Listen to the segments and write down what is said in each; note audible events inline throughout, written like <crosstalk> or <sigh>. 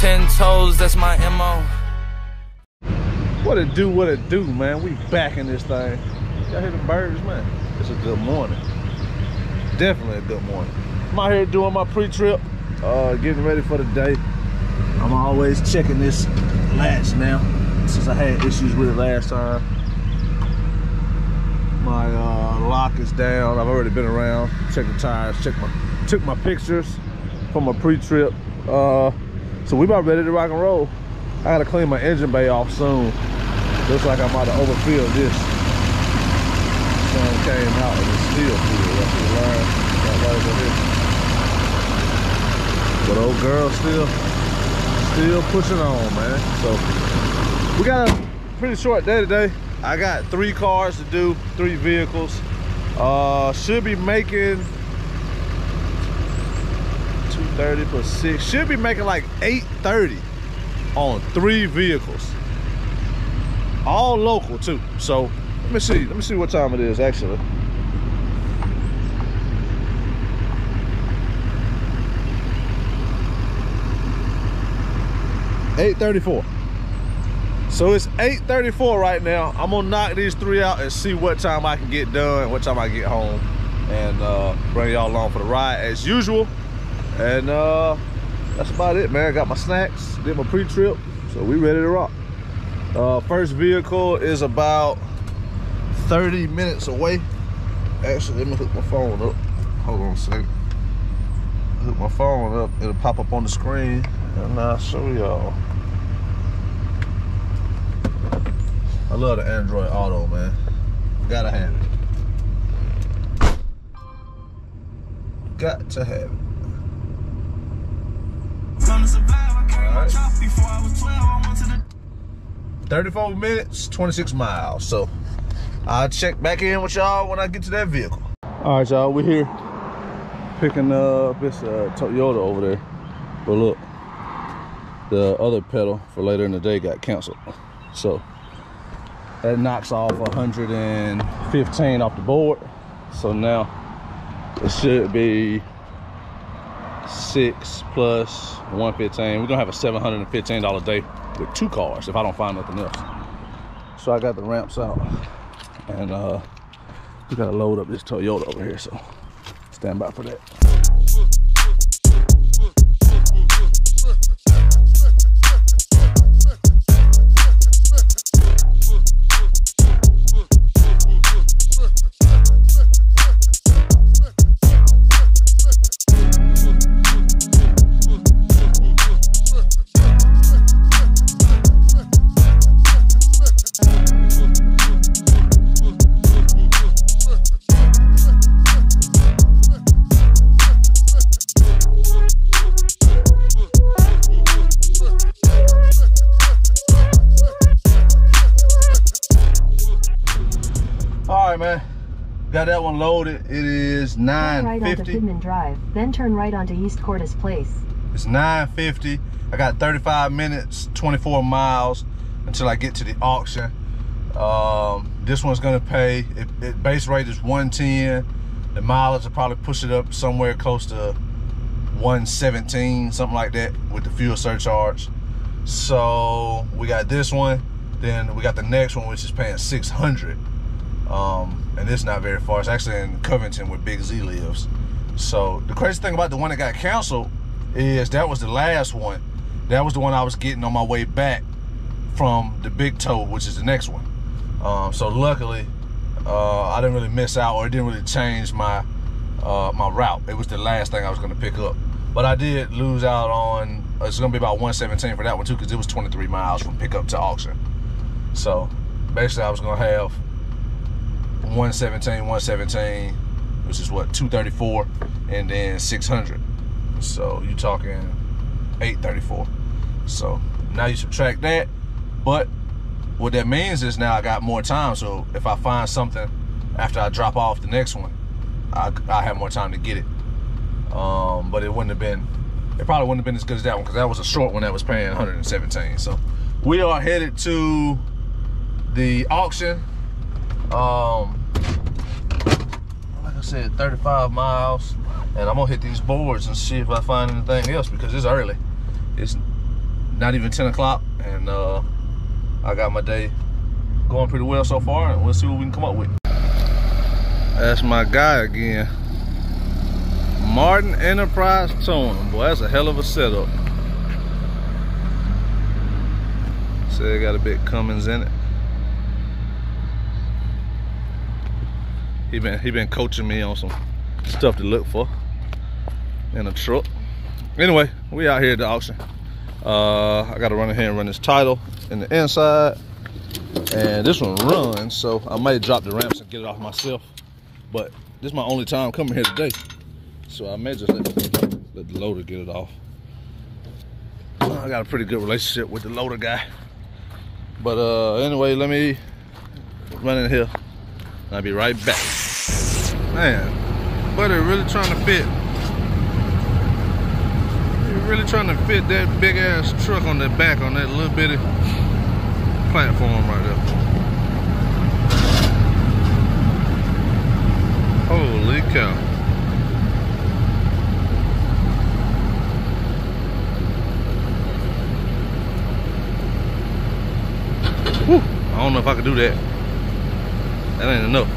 Ten toes, that's my MO. What it do, what it do, man. We back in this thing. Y'all hear the birds, man? It's a good morning. Definitely a good morning. I'm out here doing my pre-trip, uh, getting ready for the day. I'm always checking this latch now, since I had issues with it last time. My uh, lock is down. I've already been around, checked the tires, checked my, took my pictures from my pre-trip. Uh, so we about ready to rock and roll. I gotta clean my engine bay off soon. Looks like I'm about to overfill this. Sun came out and it's still. That's the line. Got here. But old girl still, still pushing on, man. So we got a pretty short day today. I got three cars to do, three vehicles. Uh, should be making 230 plus six. Should be making like 830 on three vehicles. All local too. So let me see. Let me see what time it is actually. Eight thirty-four. So it's 8.34 right now. I'm gonna knock these three out and see what time I can get done, what time I get home, and uh, bring y'all along for the ride as usual. And uh, that's about it, man. I got my snacks, did my pre-trip, so we ready to rock. Uh, first vehicle is about 30 minutes away. Actually, let me hook my phone up. Hold on a second. Hook my phone up, it'll pop up on the screen, and I'll show y'all. I love the Android Auto, man. Gotta have it. Got to have it. Alright. 34 minutes, 26 miles. So I'll check back in with y'all when I get to that vehicle. All right, y'all, we're here picking up this uh, Toyota over there. But look, the other pedal for later in the day got canceled. So that knocks off 115 off the board. So now it should be six plus 115. We're gonna have a $715 day with two cars if I don't find nothing else. So I got the ramps out and uh, we gotta load up this Toyota over here. So stand by for that. Loaded. It is Turn right onto 950. Pittman Drive, then turn right onto East Cordes Place. It's 950. I got 35 minutes, 24 miles until I get to the auction. Um, this one's gonna pay, it, it base rate is 110. The mileage will probably push it up somewhere close to 117, something like that with the fuel surcharge. So we got this one, then we got the next one, which is paying 600. Um, and it's not very far. It's actually in Covington where Big Z lives. So the crazy thing about the one that got canceled is that was the last one. That was the one I was getting on my way back from the Big Toe, which is the next one. Um, so luckily, uh, I didn't really miss out, or it didn't really change my uh, my route. It was the last thing I was going to pick up, but I did lose out on. It's going to be about 117 for that one too, because it was 23 miles from pickup to auction. So basically, I was going to have 117, 117, which is what 234, and then 600. So you're talking 834. So now you subtract that, but what that means is now I got more time. So if I find something after I drop off the next one, I, I have more time to get it. Um, but it wouldn't have been, it probably wouldn't have been as good as that one because that was a short one that was paying 117. So we are headed to the auction. Um, I said, 35 miles. And I'm gonna hit these boards and see if I find anything else because it's early. It's not even 10 o'clock, and uh, I got my day going pretty well so far, and we'll see what we can come up with. That's my guy again. Martin Enterprise Towing. Boy, that's a hell of a setup. Say it got a bit Cummins in it. He been he been coaching me on some stuff to look for in a truck. Anyway, we out here at the auction. Uh, I gotta run in here and run this title in the inside. And this one runs, so I may drop the ramps and get it off myself. But this is my only time coming here today. So I may just let, let the loader get it off. I got a pretty good relationship with the loader guy. But uh, anyway, let me run in here. I'll be right back. Man, buddy really trying to fit. You're really trying to fit that big ass truck on the back on that little bitty platform right there. Holy cow. Whew, I don't know if I could do that. That ain't enough.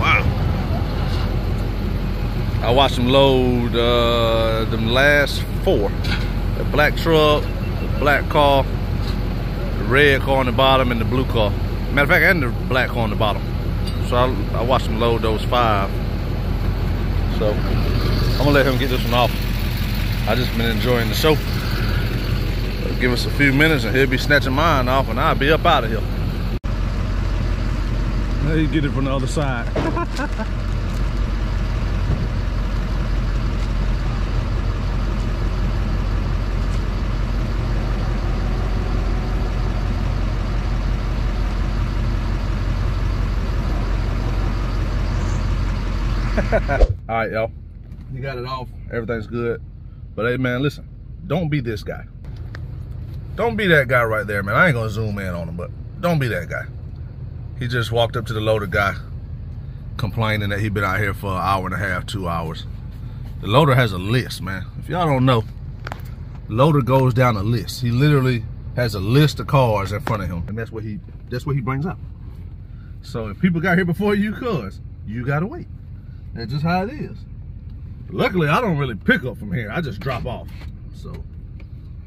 Wow. I watched them load uh, them last four. The black truck, the black car, the red car on the bottom, and the blue car. Matter of fact, and the black car on the bottom. So I, I watched them load those five. So I'm gonna let him get this one off. I just been enjoying the show. Give us a few minutes and he'll be snatching mine off and I'll be up out of here. Now you get it from the other side. <laughs> All right, y'all. You got it off. Everything's good. But hey, man, listen. Don't be this guy. Don't be that guy right there, man. I ain't gonna zoom in on him, but don't be that guy. He just walked up to the loader guy complaining that he been out here for an hour and a half, two hours. The loader has a list, man. If y'all don't know, loader goes down a list. He literally has a list of cars in front of him, and that's what he that's what he brings up. So if people got here before you, cuz you gotta wait. That's just how it is. Luckily, I don't really pick up from here. I just drop off. So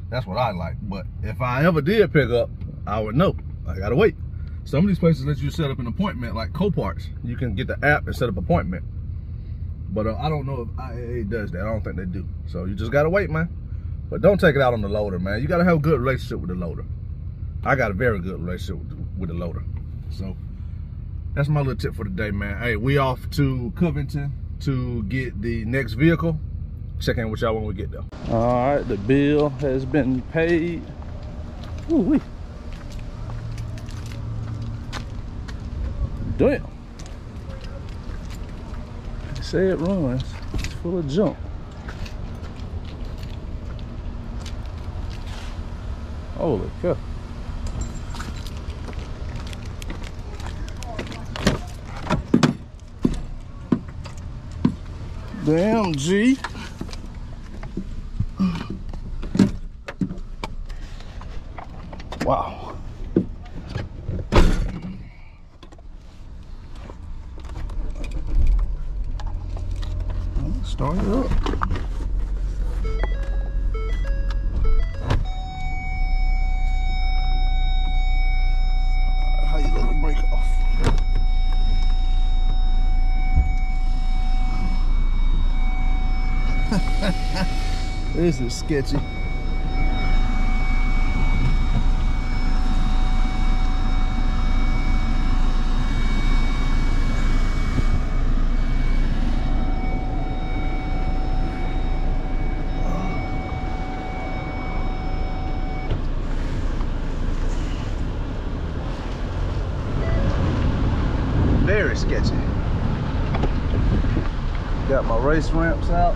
that's what I like. But if I ever did pick up, I would know. I gotta wait. Some of these places let you set up an appointment, like Coparts. You can get the app and set up appointment. But uh, I don't know if IAA does that. I don't think they do. So you just gotta wait, man. But don't take it out on the loader, man. You gotta have a good relationship with the loader. I got a very good relationship with the, with the loader. So that's my little tip for the day, man. Hey, we off to Covington to get the next vehicle. Check in with y'all when we get there. All right, the bill has been paid. Ooh wee. Damn. They say it runs. It's full of junk. Holy cow. Damn, G. this is sketchy. Very sketchy. Got my race ramps out.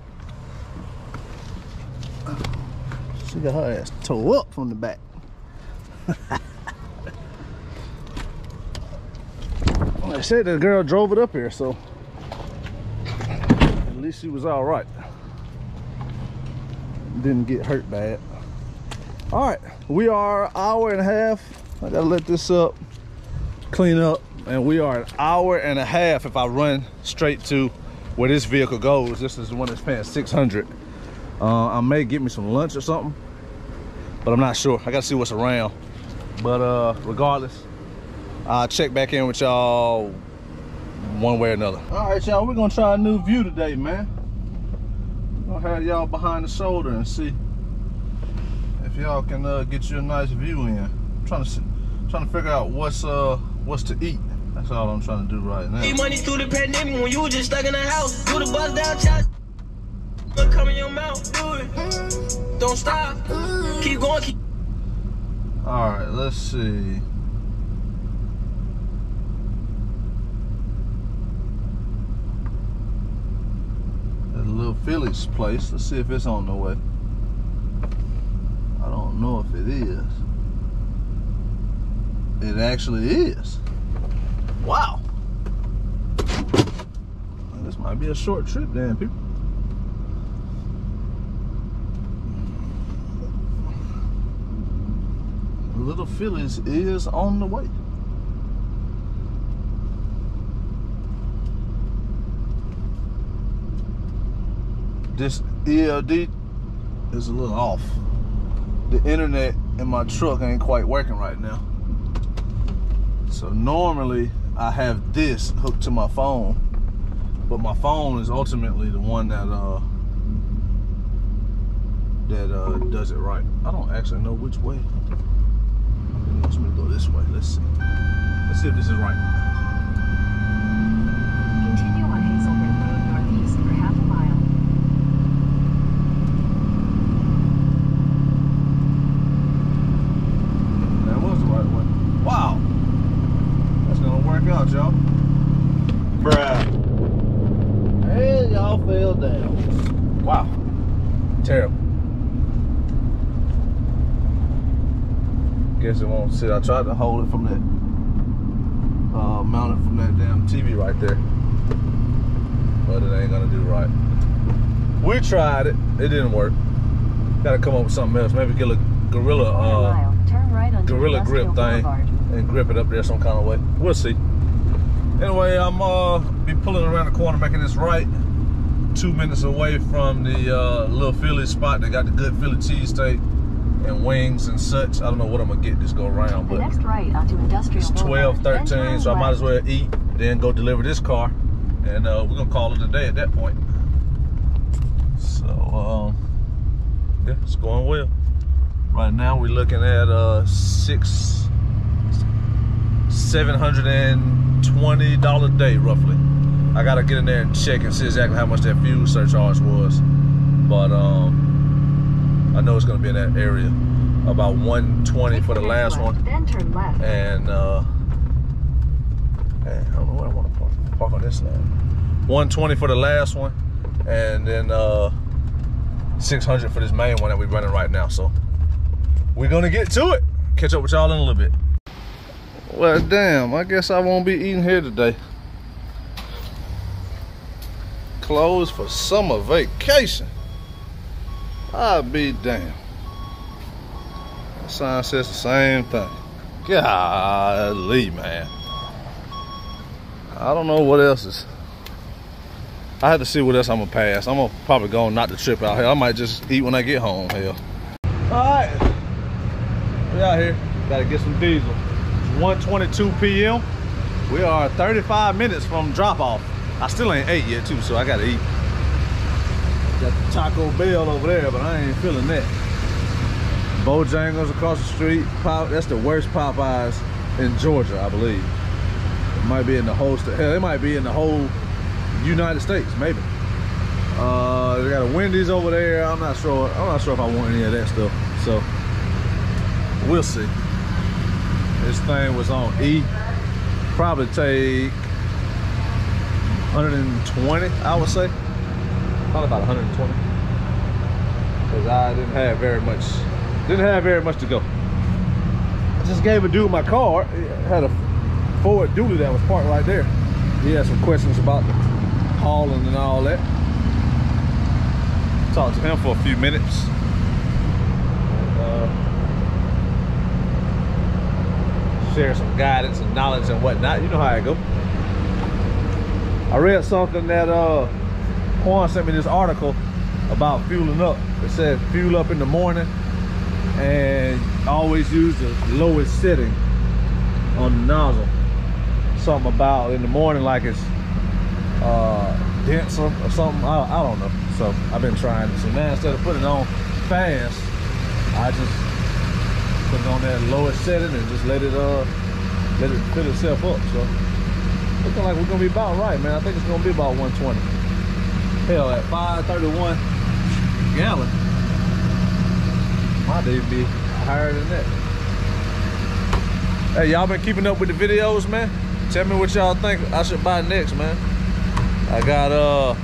She got her ass tore up from the back. <laughs> well, they said the girl drove it up here, so at least she was all right. Didn't get hurt bad. All right, we are an hour and a half. I gotta let this up, clean up, and we are an hour and a half if I run straight to where this vehicle goes. This is the one that's paying 600. Uh, I may get me some lunch or something, but I'm not sure. I gotta see what's around. But uh, regardless, I'll check back in with y'all one way or another. All right, y'all, we're gonna try a new view today, man. I'll have y'all behind the shoulder and see if y'all can uh, get you a nice view in. I'm trying to see, trying to figure out what's uh what's to eat. That's all I'm trying to do right now. Need money through the pandemic when you was just stuck in the house. Do the buzz down chat. Look, come in your mouth. Do it. Don't stop. Keep going. Keep All right, let's see. There's a little Phillies place. Let's see if it's on the way. I don't know if it is. It actually is. Wow. This might be a short trip then, people. Little Phillies is on the way. This ELD is a little off. The internet in my truck ain't quite working right now. So normally I have this hooked to my phone, but my phone is ultimately the one that uh that uh does it right. I don't actually know which way. Me to go this way. Let's see. Let's see if this is right. Continue on Hazel Rim Road northeast for half a mile. That was the right way. Wow. That's gonna work out, y'all. Bruh. And y'all fell down. Wow. Terrible. Guess it won't sit. I tried to hold it from that, uh, mount it from that damn TV right there. But it ain't gonna do right. We tried it. It didn't work. Gotta come up with something else. Maybe get a gorilla, uh, right gorilla grip thing Boulevard. and grip it up there some kind of way. We'll see. Anyway, I'm uh be pulling around the corner, making this right. Two minutes away from the uh, little Philly spot. They got the good Philly cheesesteak and wings and such. I don't know what I'm gonna get this go around, but right it's Boulevard. 12, 13, so I might as well eat, then go deliver this car, and uh, we're gonna call it a day at that point. So, um, yeah, it's going well. Right now, we're looking at uh six, seven hundred and twenty dollar day roughly. I gotta get in there and check and see exactly how much that fuel surcharge was, but um, I know it's gonna be in that area, about 120 Take for the last left, one Then turn left. and uh hey, I don't know where I want to park. Park on this side. 120 for the last one, and then uh 600 for this main one that we're running right now. So we're gonna get to it. Catch up with y'all in a little bit. Well, damn, I guess I won't be eating here today. Closed for summer vacation. I'll be damned. The sign says the same thing. Golly, man. I don't know what else is. I have to see what else I'm gonna pass. I'm gonna probably go and knock the trip out here. I might just eat when I get home. Hell. All right, we out here. Gotta get some diesel. It's 1:22 p.m. We are 35 minutes from drop off. I still ain't ate yet too, so I gotta eat. Got Taco Bell over there, but I ain't feeling that. Bojangles across the street. Pop, that's the worst Popeyes in Georgia, I believe. It might be in the whole state. Hell, it might be in the whole United States, maybe. Uh, they got a Wendy's over there. I'm not sure. I'm not sure if I want any of that stuff. So we'll see. This thing was on E. Probably take 120, I would say. Probably about 120. Cause I didn't have very much. Didn't have very much to go. I just gave a dude my car. He had a Ford dually that was parked right there. He had some questions about the hauling and all that. Talked to him for a few minutes. Uh, share some guidance and knowledge and whatnot. You know how I go. I read something that uh Quan sent me this article about fueling up. It said fuel up in the morning and always use the lowest setting on the nozzle. Something about in the morning like it's uh, denser or something. I, I don't know. So I've been trying it. So now instead of putting on fast, I just put it on that lowest setting and just let it uh let it fill itself up. So looking like we're gonna be about right, man. I think it's gonna be about 120. Hell, at 531 gallon, my day be higher than that. Hey, y'all been keeping up with the videos, man? Tell me what y'all think I should buy next, man. I got uh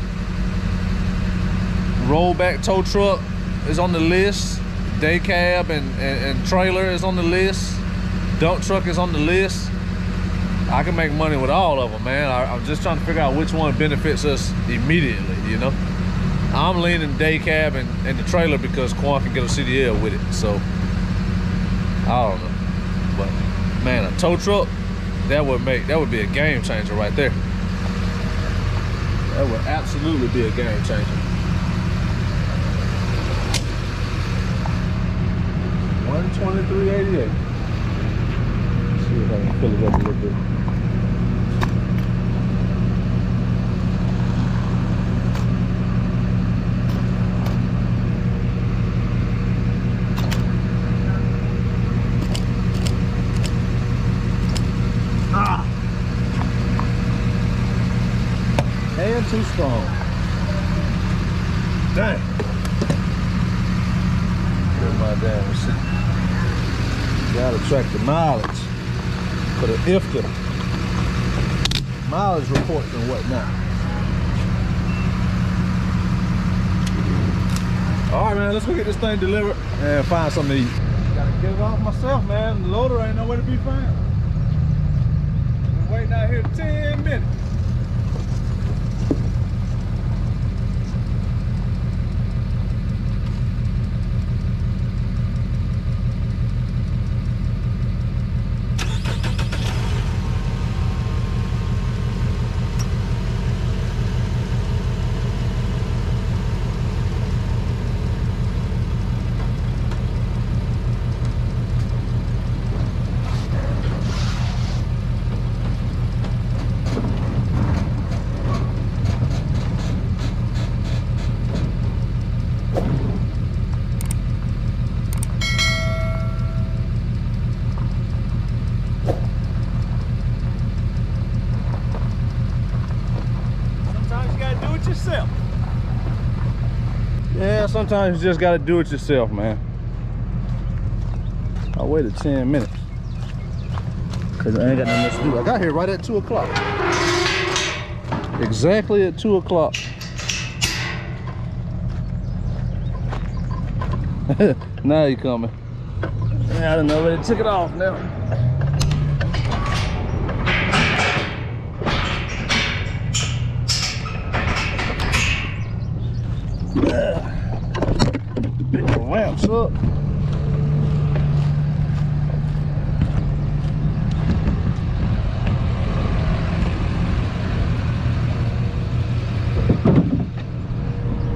rollback tow truck is on the list. Day cab and, and, and trailer is on the list. Dump truck is on the list. I can make money with all of them, man. I, am just trying to figure out which one benefits us immediately, you know? I'm leaning day cab and, and the trailer because Quan can get a CDL with it. So, I don't know. But, man, a tow truck, that would make, that would be a game changer right there. That would absolutely be a game changer. One twenty-three eighty-eight. See if I can fill it up a little bit. Ah! And too strong. Dang. Here's my damn receipt. Gotta track the mileage for the IFTA mileage reports and whatnot. All right, man, let's go get this thing delivered and find something to eat. Gotta get it off myself, man. The loader ain't nowhere to be found. Been waiting out here 10 minutes. Sometimes you gotta do it yourself. Yeah, sometimes you just gotta do it yourself, man. I waited 10 minutes. Cause I ain't got nothing else to do. I got here right at two o'clock. Exactly at two o'clock. <laughs> now you coming. Yeah, I don't know, but it took it off now. Big ramps up.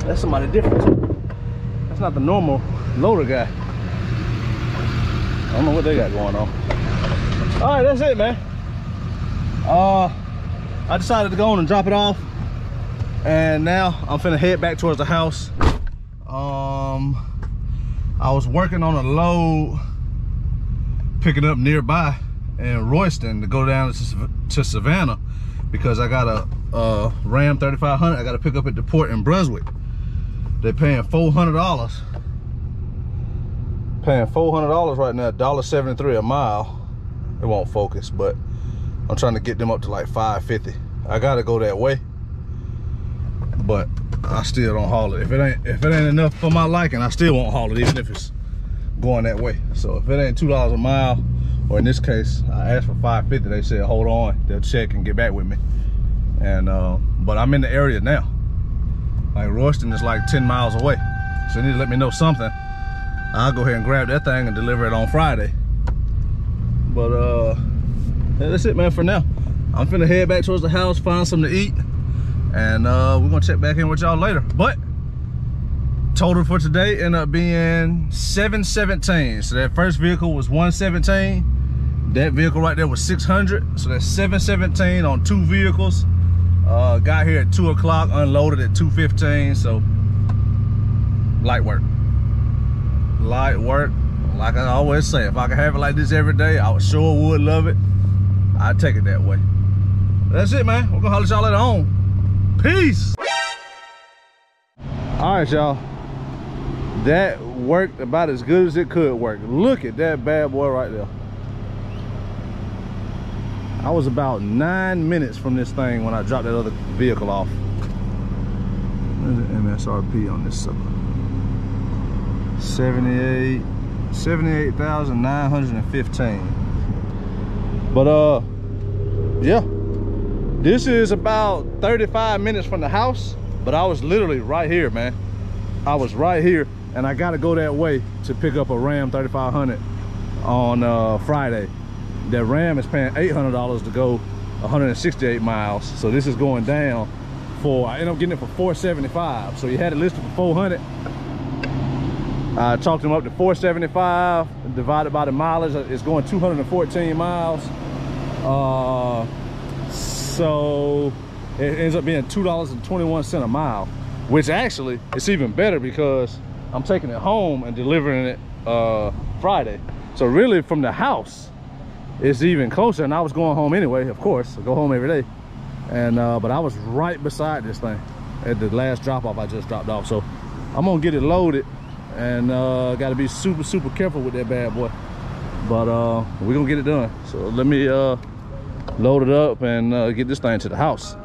That's somebody different. That's not the normal loader guy. I don't know what they got going on. All right, that's it, man. Uh, I decided to go on and drop it off. And now I'm finna head back towards the house. Um, I was working on a load, picking up nearby in Royston to go down to, to Savannah. because I got a, a Ram 3500 I got to pick up at the port in Brunswick. They're paying $400. Paying $400 right now, $1.73 a mile. It won't focus, but I'm trying to get them up to like 550. I gotta go that way, but I still don't haul it. If it ain't if it ain't enough for my liking, I still won't haul it, even if it's going that way. So if it ain't two dollars a mile, or in this case, I asked for 550. They said hold on, they'll check and get back with me. And uh, but I'm in the area now. Like Royston is like 10 miles away, so they need to let me know something. I'll go ahead and grab that thing and deliver it on Friday. But uh, that's it, man. For now, I'm finna head back towards the house, find something to eat, and uh, we're gonna check back in with y'all later. But total for today ended up being 717. So that first vehicle was 117. That vehicle right there was 600. So that's 717 on two vehicles. Uh, got here at two o'clock, unloaded at 215. So light work. Light work. Like I always say, if I could have it like this every day, I sure would love it. I'd take it that way. That's it, man. We're gonna holler at y'all later on. Peace. All right, y'all. That worked about as good as it could work. Look at that bad boy right there. I was about nine minutes from this thing when I dropped that other vehicle off. Where's the MSRP on this sucker? 78, 78,915. But uh, yeah. This is about 35 minutes from the house, but I was literally right here, man. I was right here and I gotta go that way to pick up a Ram 3500 on uh, Friday. That Ram is paying $800 to go 168 miles. So this is going down for, I ended up getting it for 475. So you had it listed for 400. I talked him up to 475 divided by the mileage. It's going 214 miles. Uh, so it ends up being $2.21 a mile, which actually it's even better because I'm taking it home and delivering it uh, Friday. So really from the house, it's even closer and I was going home anyway, of course, I go home every day. And uh, But I was right beside this thing at the last drop off I just dropped off. So I'm gonna get it loaded and uh, gotta be super, super careful with that bad boy. But uh, we're gonna get it done. So let me uh, load it up and uh, get this thing to the house.